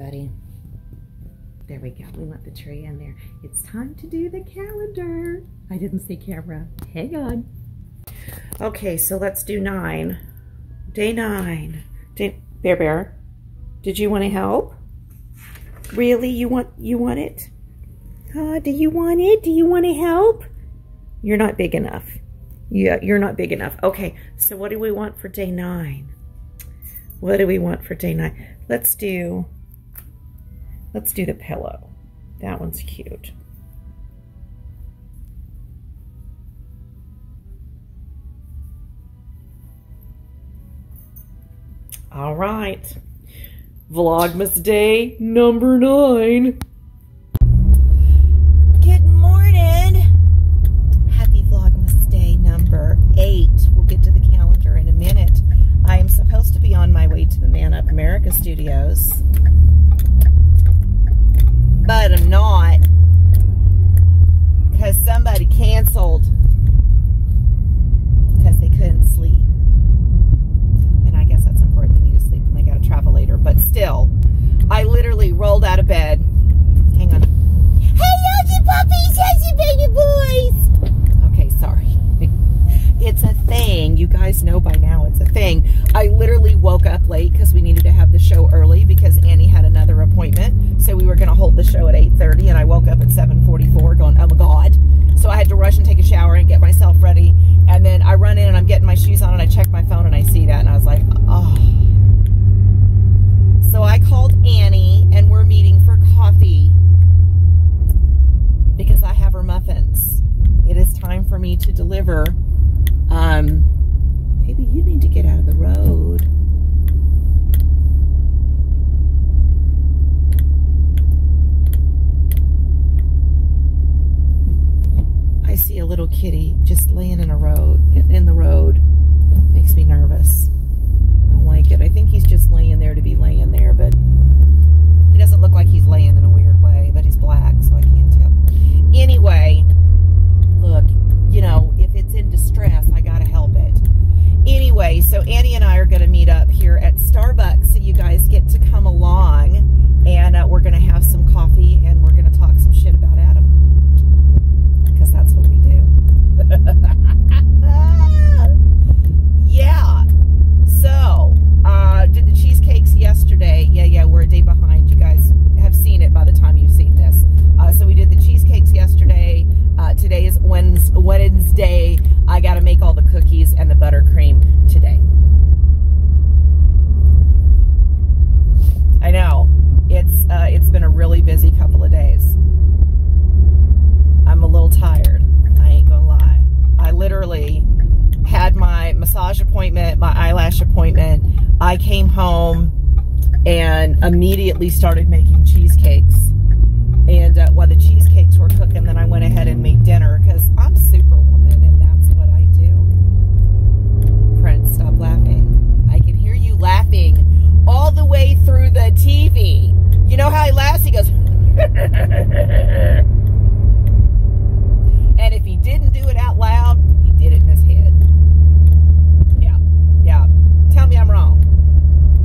everybody. There we go. We want the tree in there. It's time to do the calendar. I didn't see camera. Hang on. Okay, so let's do nine. Day nine. Day, Bear Bear, did you want to help? Really? You want you want it? Uh, do you want it? Do you want to help? You're not big enough. Yeah, you're not big enough. Okay, so what do we want for day nine? What do we want for day nine? Let's do, let's do the pillow. That one's cute. All right. Vlogmas day number nine. Good morning. Happy Vlogmas day number eight. We'll get to the calendar in a minute. I am supposed to be on my way to the Man Up America studios, but I'm not because somebody canceled because they couldn't sleep. And I guess that's important. They need to sleep and they got to travel later. But still, I literally rolled out of bed. Hang on. Hey, Yogi puppies, how's your baby boys? Okay, sorry. It's a thing. You guys know by now it's a thing. I literally woke up late because we needed to have the show early because Annie had another appointment. So we were going to hold the show at 8.30 and I woke up at 7.44 going, oh my God. So I had to rush and take a shower and get myself ready. And then I run in and I'm getting my shoes on and I check my phone and I see that and I was like, oh. So I called Annie and meeting for coffee because I have her muffins. It is time for me to deliver. Um, maybe you need to get out of the road. I see a little kitty just laying in a road in the road. Makes me nervous. I don't like it. I think he's just laying there to be laying there, but he doesn't look like he's laying in a weird way, but he's black, so I can't tell. Anyway, look, you know, if it's in distress, I gotta help it. Anyway, so Annie and I are gonna meet up here at Starbucks, so you guys get to come along, and uh, we're gonna have some coffee, and we're gonna talk some shit about Adam, because that's what we do. yeah. So, uh, did the cheesecakes yesterday. Yeah, yeah, we're a day behind. You guys have seen it by the time you've seen this. Uh, so we did the cheesecakes yesterday. Uh, today is Wednesday. Wednesday. I got to make all the cookies and the buttercream today. I know it's uh, it's been a really busy couple of days. I'm a little tired. I ain't gonna lie. I literally had my massage appointment, my eyelash appointment. I came home and immediately started making cheesecakes. And uh, while the cheesecakes were cooking, then I went ahead and made dinner because I'm superwoman and that's what I do. Prince, stop laughing. I can hear you laughing all the way through the TV. You know how he laughs? He goes, and if he didn't do it out loud, he did it in his head. Yeah, yeah. Tell me I'm wrong.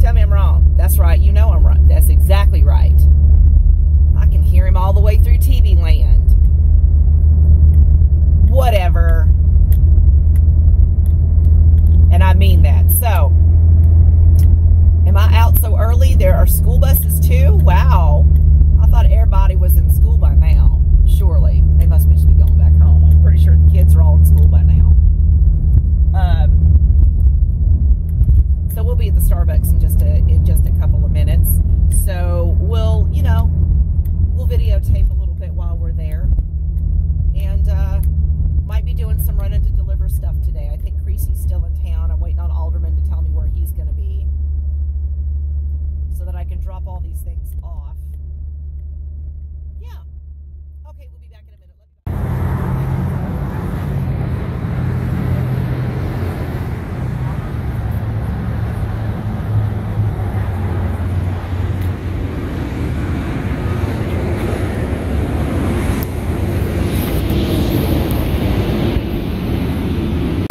Tell me I'm wrong. That's right. You know I'm right. That's exactly right. I can hear him all the way through TV land. Whatever. And I mean that. So, am I out so early? There are school buses too? Wow. I thought everybody was in school by now. Surely. They must just be going back home. I'm pretty sure the kids are all in school by now. Um, so we'll be at the Starbucks in just a in just a couple of minutes. So we'll, you know, we'll videotape a little bit while we're there, and uh, might be doing some running to deliver stuff today. I think Creasy's still in town. I'm waiting on Alderman to tell me where he's going to be, so that I can drop all these things off. Yeah. Okay, we'll be back in a minute. Let me-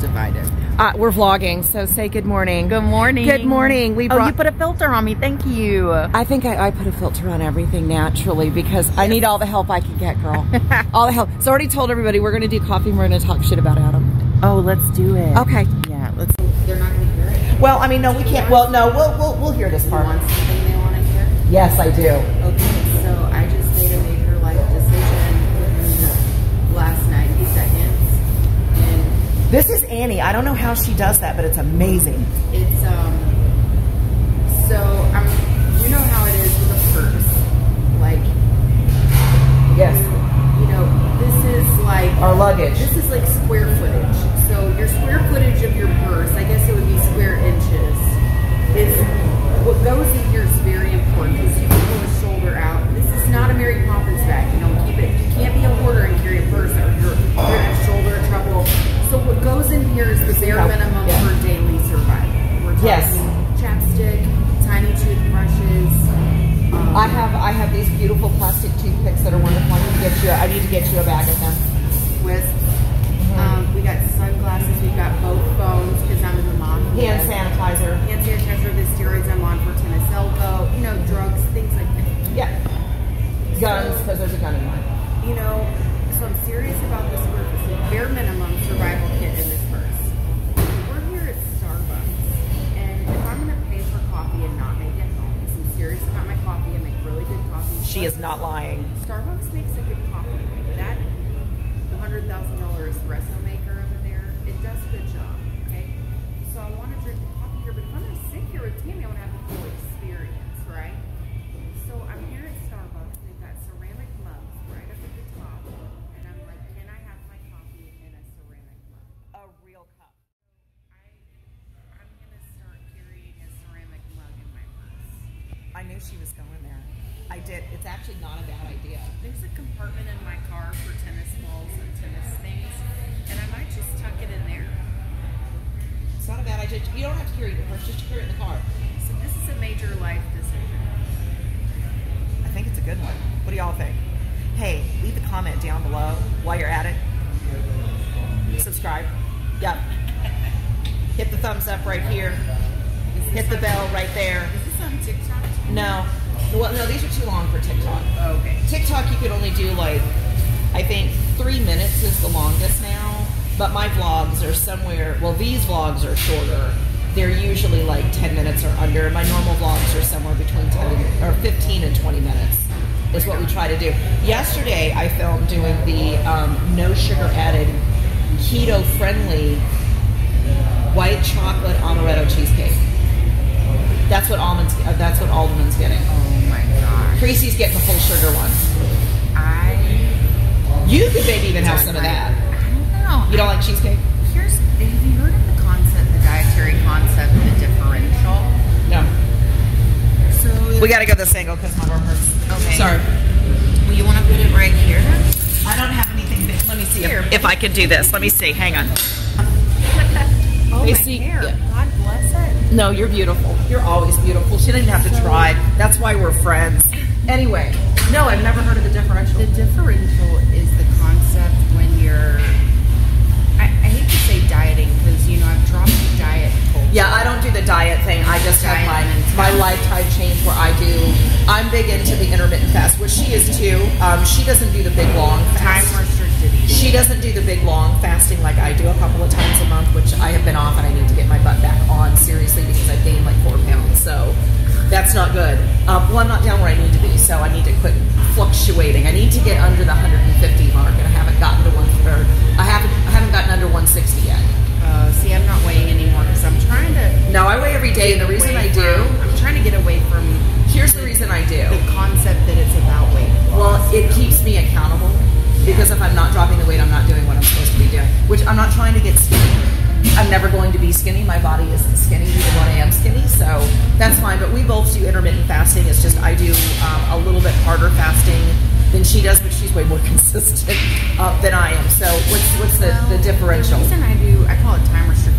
divided. Uh, we're vlogging, so say good morning. Good morning. Good morning. We oh, you put a filter on me. Thank you. I think I, I put a filter on everything naturally because I need all the help I can get, girl. all the help. So I already told everybody we're going to do coffee and we're going to talk shit about Adam. Oh, let's do it. Okay. Yeah, let's. They're not going to hear it. Well, I mean, no, we can't. Well, no, we'll we'll, we'll hear this part. want something they hear? Yes, I do. Okay, Annie. I don't know how she does that, but it's amazing. it's, um, so I'm, you know how it is with a purse. Like, Yes. you know, this is like, Our luggage. this is like square footage. So your square footage of your purse, I guess it would be square inches, is what goes in here is very important because you can pull a shoulder out. This is not a Mary Poppins bag. So what goes in here is the bare minimum Yeah. for daily survival. We're talking Yes. chapstick, tiny toothbrushes. Um, I have I have these beautiful plastic toothpicks that are wonderful. I need to get you. I need to get you a bag of them. She is not lying. Starbucks makes a good coffee. That hundred thousand dollar espresso maker over there, it does a good job. Okay, so I want to drink coffee here, but if I'm gonna sit here with Tammy, I want to have the full experience, right? So I'm here at Starbucks. They've got ceramic mugs right up at the top, and I'm like, can I have my coffee in a ceramic mug? A real cup. I I'm gonna start carrying a ceramic mug in my purse. I knew she was going there. I did. It's actually not a bad idea. There's a compartment in my car for tennis balls and tennis things, and I might just tuck it in there. It's not a bad idea. You don't have to carry the purse, just carry it in the car. So this is a major life decision. I think it's a good one. What do y'all think? Hey, leave a comment down below while you're at it. Subscribe. Yep. Hit the thumbs up right here. Hit the bell right there. Is this on TikTok? No. Well, no, these are too long for TikTok. Oh, okay. TikTok, you could only do like, I think three minutes is the longest now. But my vlogs are somewhere, well, these vlogs are shorter. They're usually like 10 minutes or under. My normal vlogs are somewhere between 10 or 15 and 20 minutes is what we try to do. Yesterday, I filmed doing the um, no sugar added, keto friendly white chocolate amaretto cheesecake. That's what almonds. Uh, that's what Alderman's getting. Creasy's getting the full sugar one. I You could maybe even have some of that. I don't know. You don't like cheesecake? Here's have you heard of the concept, the dietary concept, the differential? No. So We got to go this angle because my arm hurts. Okay. Sorry. well, you want to put it right here? I don't have anything big. Let me see Here. if, if I can do this. Let me see. Hang on. Oh, They my see- hair. yeah. God bless it. No, you're beautiful. You're always beautiful. She didn't have to try. That's why we're friends. Anyway, no, I've never heard of the differential. The differential is the concept when you're. I, I hate to say dieting because Yeah, I don't do the diet thing. I just have my my lifetime change where I do. I'm big into the intermittent fast, which she is too. Um, she doesn't do the big long time restricted. She doesn't do the big long fasting like I do a couple of times a month, which I have been off and I need to get my butt back on seriously because I've gained like four pounds. So that's not good. Um, well, I'm not down where I need to be, so I need to quit fluctuating. I need to get under the 150 mark, and I haven't gotten to one. Or I haven't I haven't gotten under 160 yet. Uh, see, I'm not weighing I'm trying to. No, I weigh every day, and the reason I do. from- I'm trying to get away from Here's the reason I do. the concept that it's about weight. Well, it keeps me accountable because if I'm not dropping the weight, I'm not doing what I'm supposed to be doing. Which I'm not trying to get skinny. I'm never going to be skinny. My body isn't skinny even when I am skinny, so that's fine. But we both do intermittent fasting. It's just I do um, a little bit harder fasting than she does, but she's way more consistent uh, than I am. So what's what's the, the differential? The reason I do, I call it time restricted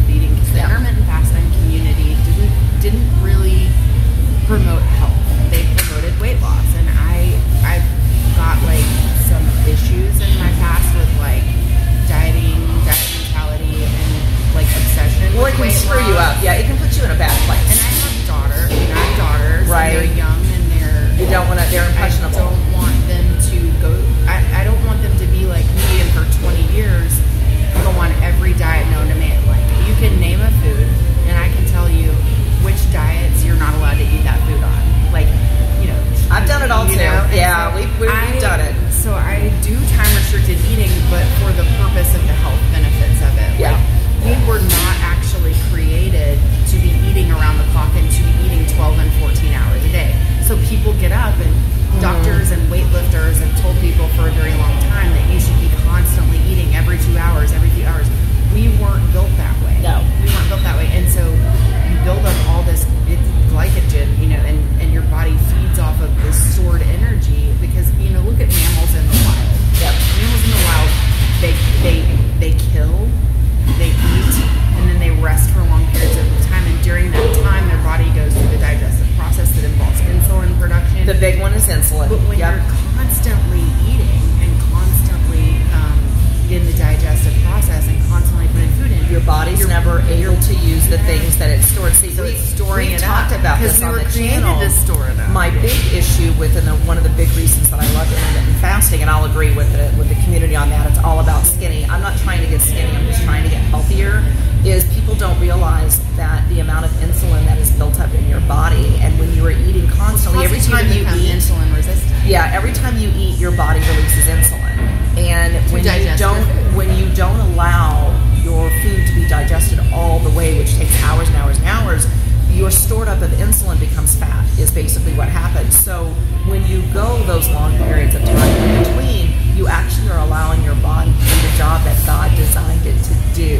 stored up of insulin becomes fat. Is basically what happens. So when you go those long periods of time in between, you actually are allowing your body to do the job that God designed it to do,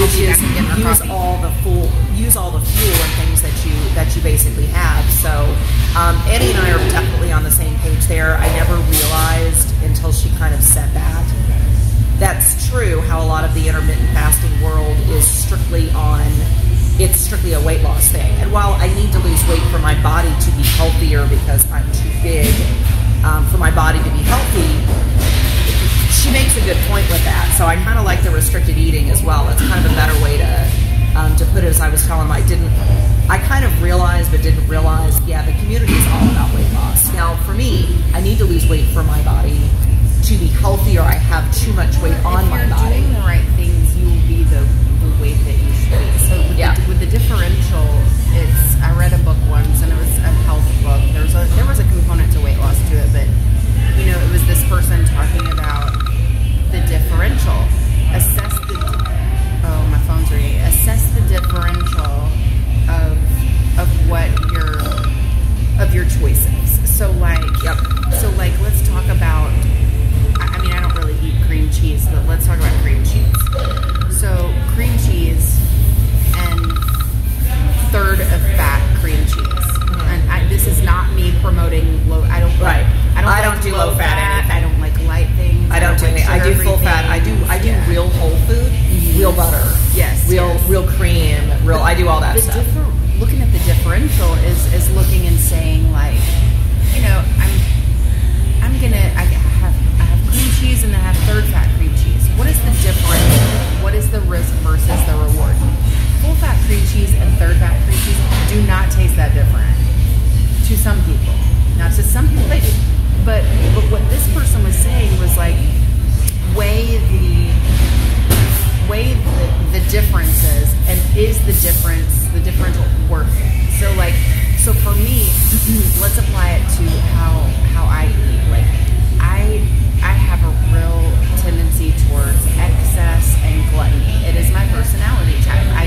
which is back and get her use all the full use all the fuel and things that you that you basically have. So um, Eddie and I are definitely on the same page there. I never realized until she kind of said that. That's true. How a lot of the intermittent fasting world is strictly on. It's strictly a weight loss thing. And while I need to lose weight for my body to be healthier because I'm too big um, for my body to be healthy, she makes a good point with that. So I kind of like the restricted eating as well. It's kind of a better way to um, to put it. As I was telling him, I didn't. I kind of realized, but didn't realize. Yeah, the community is all about weight loss. Now, for me, I need to lose weight for my body to be healthy, or I have too much weight on if my you're body. doing the right things, you will be the, Yeah. with the differential, it's I read a book once and it was a health book. There was a there was a component to weight loss to it, but you know it was this person talking about the differential. Assess the oh my phone's ringing. Assess the differential of of versus the reward? Full fat cream cheese and third fat cream cheese do not taste that different to some people. Now to some people they do. But but what this person was saying was like weigh the weigh the, the differences and is the difference the differential worth it so like so for me let's apply it to how how i eat like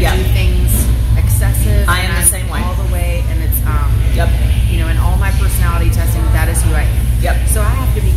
type i Yeah. do things excessive I am the same way. all the way and it's um Yep. you know in all my personality testing that is who i am Yep. so I have to be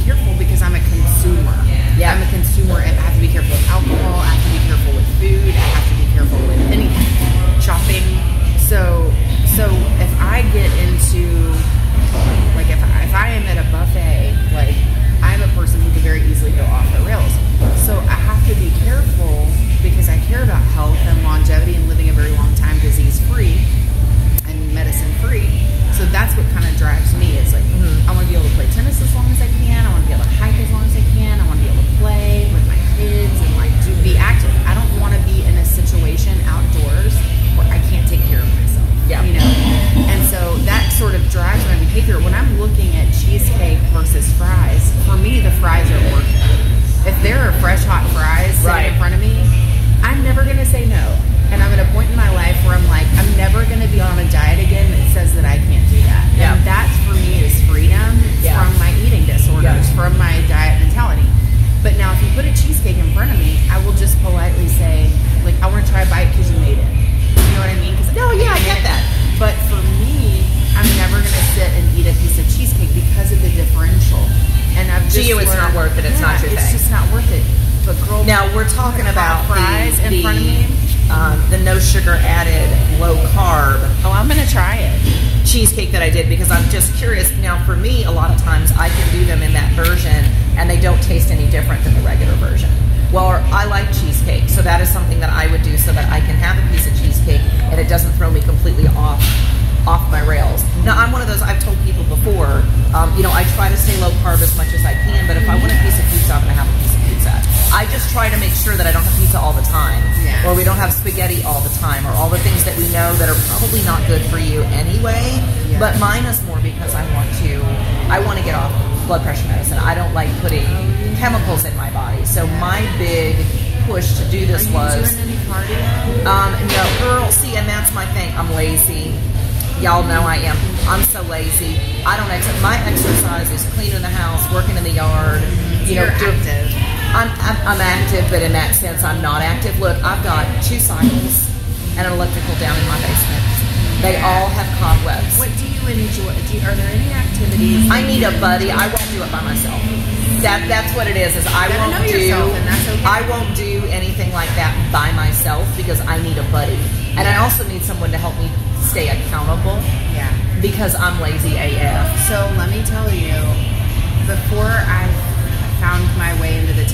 we're talking about fries the, in the, front of me. um, the no sugar added, low carb Oh, I'm gonna try it. cheesecake that I did because I'm just curious. Now, for me, a lot of times I can do them in that version and they don't taste any different than the regular version. Well, I like cheesecake, so that is something that I would do so that I can have a piece of cheesecake and it doesn't throw me completely off off my rails. Now, I'm one of those. I've told people before. Um, you know, I try to stay low carb as much as I can, but if I want a piece of pizza, I'm gonna have a piece of pizza. I just try to make sure that I don't have pizza all the time, Yeah. or we don't have spaghetti all the time, or all the things that we know that are probably not good for you anyway. Yeah. But mine is more because I want to. I want to get off blood pressure medicine. I don't like putting chemicals in my body. So my big push to do this Are you was. doing any cardio? Um, no, girl, see, and that's my thing. I'm lazy. Y'all know I am. I'm so lazy. I don't exercise. My exercise is cleaning the house, working in the yard. You know, You're do- active. I'm, I'm, I'm active, but in that sense, I'm not active. Look, I've got two cycles and an elliptical down in my basement. They all have cobwebs. What do you enjoy? Do you, are there any activities? I need a buddy. I won't do it by myself. That that's what it is. Is I won't know do. yourself, and that's okay. I won't do anything like that by myself because I need a buddy, and I also need someone to help me stay accountable Yeah. because I'm lazy AF. So let me tell you, before I found my way into the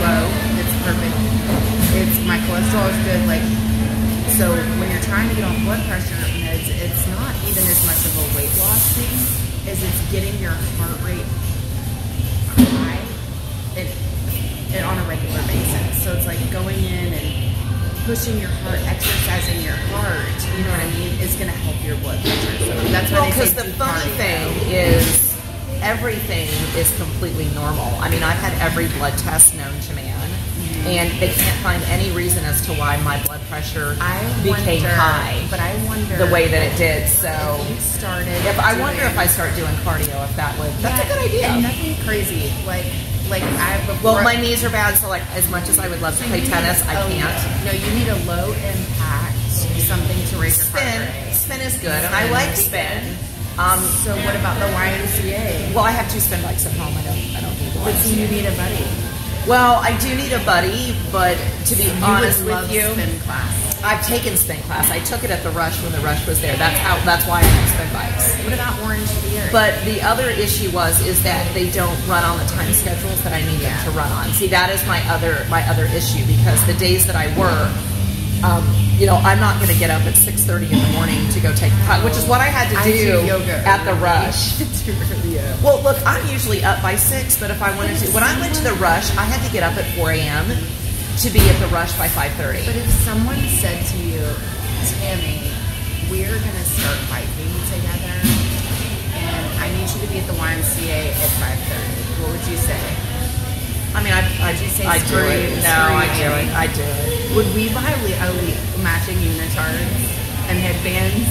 low, it's perfect. It's my cholesterol is good, like. So when you're trying to get on blood pressure meds, it's not even as much of a weight loss thing as it's getting your heart rate high and, and on a regular basis. So it's like going in and pushing your heart, exercising your heart, you know what I mean, is going to help your blood pressure. So that's Well, why they because say the funny thing is, everything is completely normal. I mean, I've had every blood test known to man, Mm-hmm. and they can't find any reason as to why my blood pressure I became wonder, high but I wonder the way that it did. So, if you started. if I wonder if I start doing cardio, if that would that's a good idea. And nothing crazy, like like I before. Well, my knees are bad, so like as much as I would love to play tennis, I Oh, can't. No, you need a low impact something to raise your heart Spin, rate. spin is good, and I like spin. Um, So what about the YMCA? well, I have two spin bikes at home. I don't, I don't need the But do you need a buddy? Well, I do need a buddy, but to be You honest would with you, spin class. I've taken spin class. I took it at the Rush when the Rush was there. That's how. That's why I have spin bikes. What about Orange Theory? But the other issue was is that they don't run on the time schedules that I need them to run on. See, that is my other my other issue because the days that I work, um, you know, I'm not going to get up at 6:30 in the morning to go take, which is what I had to I do, at the. Rush. Yeah. Well, look, I'm usually up by six, but if I wanted to, when I went to the Rush, I had to get up at 4 a.m. to be at the Rush by 5:30. But if someone said to you, Tammy, we're gonna start biking together, and I need you to be at the YMCA at 5:30, what would you say? I mean, I, I, you say I do it. No, I do it. I do it. Would we buy le- a le- matching unitards and headbands?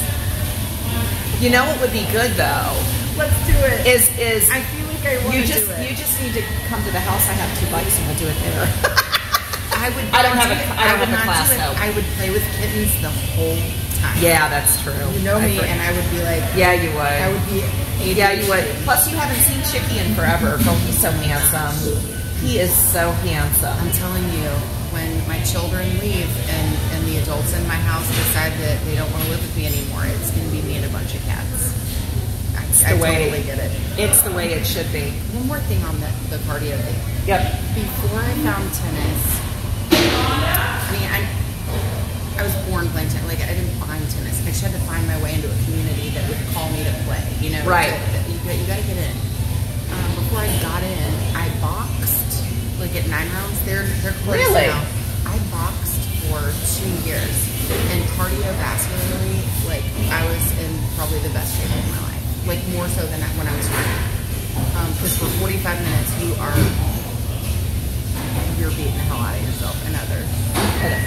You know what would be good though Let's do it. is is I feel like I want you to just do it. you just need to come to the house. I have two bikes and we'll do it there. I would. I don't have a- do it. I would have a not class, do though. I would play with kittens the whole time. yeah, that's true. You know I me, and I would be like, yeah, you would. I would be. yeah, you would. Plus, you haven't seen Chicky in forever. He's so handsome. He is so handsome. I'm telling you, when my children leave and, and the adults in my house decide that they don't want to live with me anymore, it's going to be me and a bunch of cats. I, I way- totally get it. It's the way it should be. One more thing on the, the cardio thing. Yep. Before I found tennis, I mean, I, I was born playing tennis. Like, I didn't find tennis. I just had to find my way into a community that would call me to play. You know, Right. you, got- you got to get in. Um, before I got in, I boxed, like at nine rounds. They're, they're closed Really? now. I boxed for two years. And cardiovascularly, like, I was in probably the best shape of my life. Like, more so than when I was running. Because um, for 45 minutes, you are you're beating the hell out of yourself and others.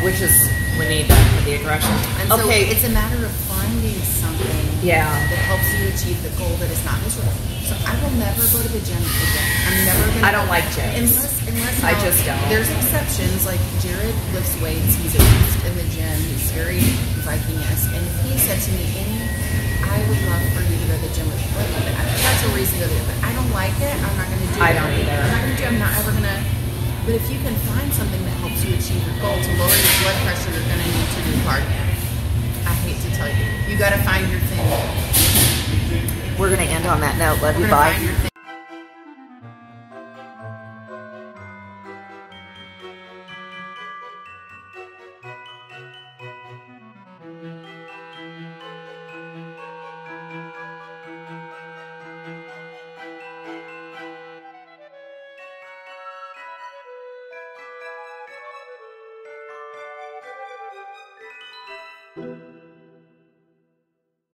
Which is, we need that for the aggression. And so okay. it's a matter of finding something Yeah. that helps you achieve the goal that is not miserable. So I will never go to the gym again. I'm never gonna. I don't like gyms. Unless, unless I now- just don't. There's exceptions. Like Jared lifts weights. He's a beast in the gym. He's very Viking-esque. And if he said to me, "Annie, I would love for you to go to the gym with me," that's a reason to go there. But I don't like it. I'm not going to do I it. don't either. I'm not going to do. it. I'm not ever going to. But if you can find something that helps you achieve your goal to lower your blood pressure, you're going to need to do cardio. I hate to tell you, you got to find your thing. We're going to end on that note. Love you. Bye. find your thing.